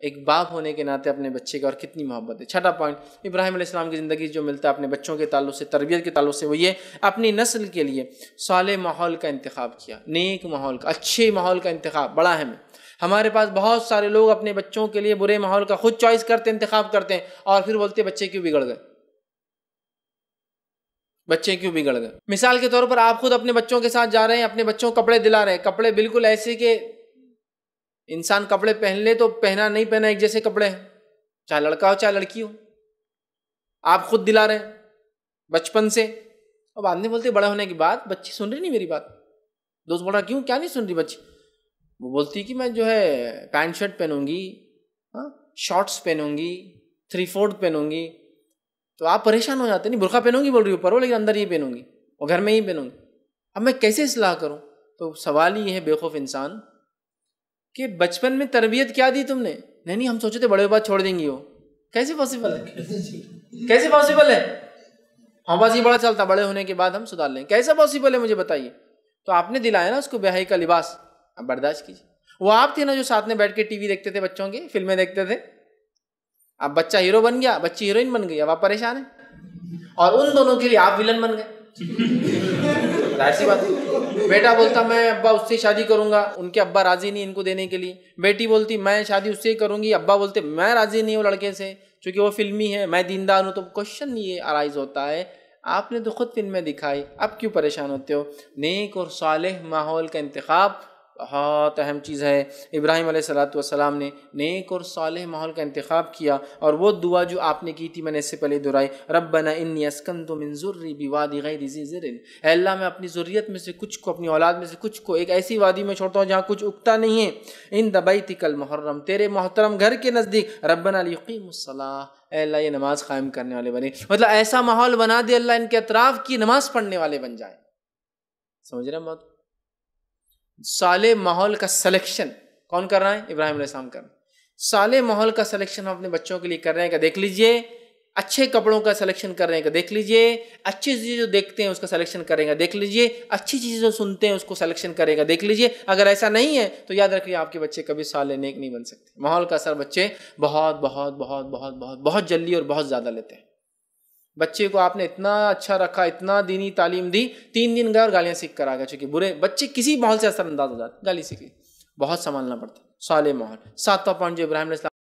ایک باپ ہونے کے ناطے اپنے بچے کا اور کتنی محبت ہے۔ چھٹا پوائنٹ ابراہیم علیہ السلام کی زندگی جو ملتا ہے اپنے بچوں کے تعلق سے، تربیت کے تعلق سے، وہ یہ اپنی نسل کے لیے صالح ماحول کا انتخاب کیا۔ نیک ماحول کا، اچھے ماحول کا انتخاب، بڑا اہم ہے۔ ہمارے پاس بہت سارے لوگ اپنے بچوں کے لیے برے ماحول کا خود چوائس کرتے، انتخاب کرتے ہیں اور پھر بولتے، بچے کیوں بگڑ گئے؟ بچے کیوں بگڑ گئے؟ مثال کے طور پر آپ خود اپنے بچوں کے ساتھ جا رہے ہیں، اپنے بچوں کو کپڑے دلا رہے ہیں، کپڑے بالکل ایسے کہ انسان کپڑے پہن لے تو پہنا نہیں پہنا ایک جیسے کپڑے ہیں، چاہے لڑکا ہو، چاہے لڑکی ہو۔ آپ خود دلا رہے ہیں بچپن سے۔ اور بعد میں بولتے بڑے ہونے کی بات، بچی سن رہی نہیں میری بات۔ دوست بول رہا کیوں، کیا نہیں سن رہی بچی؟ وہ بولتی کہ میں جو ہے پینٹ شرٹ پہنوں گی ہاں شارٹس پہنوں گی، تھری فورتھ پہنوں گی۔ تو آپ پریشان ہو جاتے نہیں، برقع پہنوں گی بول رہی اوپر ہو لیکن اندر ہی پہنوں گی اور گھر میں ہی پہنوں گی۔ اب میں کیسے اصلاح کروں؟ تو سوال یہ ہے بےخوف انسان کہ بچپن میں تربیت کیا دی تم نے؟ نہیں نہیں، ہم سوچے تھے بڑے بات چھوڑ دیں گی وہ۔ کیسے پاسبل ہے؟ کیسے پاسبل ہے؟ ہاں بس یہ بڑا چلتا بڑے ہونے کے بعد ہم سدھار لیں۔ کیسا پاسبل ہے؟ مجھے بتائیے۔ تو آپ نے دلایا نا اس کو بیاہی کا لباس۔ اب برداشت کیجیے۔ وہ آپ تھے نا جو ساتھ میں بیٹھ کے ٹی وی دیکھتے تھے بچوں کی فلمیں دیکھتے تھے؟ اب بچہ ہیرو بن گیا، بچی ہیروئن بن گئی۔ اب آپ پریشان ہیں؟ اور ان دونوں کے لیے آپ ولن بن گئے۔ سی بات بیٹا بولتا میں ابا اس سے شادی کروں گا۔ ان کے ابا راضی نہیں ان کو دینے کے لیے۔ بیٹی بولتی میں شادی اس سے ہی کروں گی۔ ابا بولتے میں راضی نہیں ہوں لڑکے سے۔ چونکہ وہ فلمی ہے، میں دیندار ہوں تو کوشچن یہ ارائز ہوتا ہے۔ آپ نے تو خود فلمیں دکھائی۔ اب کیوں پریشان ہوتے ہو؟ نیک اور صالح ماحول کا انتخاب۔ بہت اہم چیز ہے۔ ابراہیم علیہ السلاۃ والسلام نے نیک اور صالح ماحول کا انتخاب کیا اور وہ دعا جو آپ نے کی تھی میں نے اس سے پہلے دہرائی۔ ربنا انی اسکنت من ذری بوادی غیر اے اللہ، میں اپنی ضروریت میں سے کچھ کو، اپنی اولاد میں سے کچھ کو ایک ایسی وادی میں چھوڑتا ہوں جہاں کچھ اگتا نہیں ہے۔ ان دبیتک المحرم، تیرے محترم گھر کے نزدیک۔ ربنا لیقیم الصلاۃ۔ اے اللہ، یہ نماز قائم کرنے والے بنے۔ مطلب ایسا ماحول بنا دے اللہ ان کے اطراف کی نماز پڑھنے والے بن جائیں۔ سمجھ رہے ہیں بہت صالح ماحول کا سلیکشن کون کر رہا ہے؟ ابراہیم علیہ السلام کر رہے ہیں صالح ماحول کا سلیکشن ہم اپنے بچوں کے لیے کر رہے ہیں کہ دیکھ لیجیے، اچھے کپڑوں کا سلیکشن کر رہے ہیں کہ دیکھ لیجیے، اچھی چیزیں جو دیکھتے ہیں اس کا سلیکشن کریں گا دیکھ لیجیے، اچھی چیزیں جو سنتے ہیں اس کو سلیکشن کرے گا دیکھ لیجیے۔ اگر ایسا نہیں ہے تو یاد رکھیے آپ کے بچے کبھی صالح نیک نہیں بن سکتے۔ ماحول کا اثر بچے بہت بہت بہت بہت بہت بہت جلدی اور بہت زیادہ لیتے ہیں۔ بچے کو آپ نے اتنا اچھا رکھا، اتنا دینی تعلیم دی، تین دن گئے اور گالیاں سیکھ کر آ گیا چونکہ برے بچے کسی ماحول سے اثر انداز ہو جاتے، گالی سیکھی بہت سنبھالنا پڑتا صالح ماحول، ساتواں پوائنٹ جو ابراہیم علیہ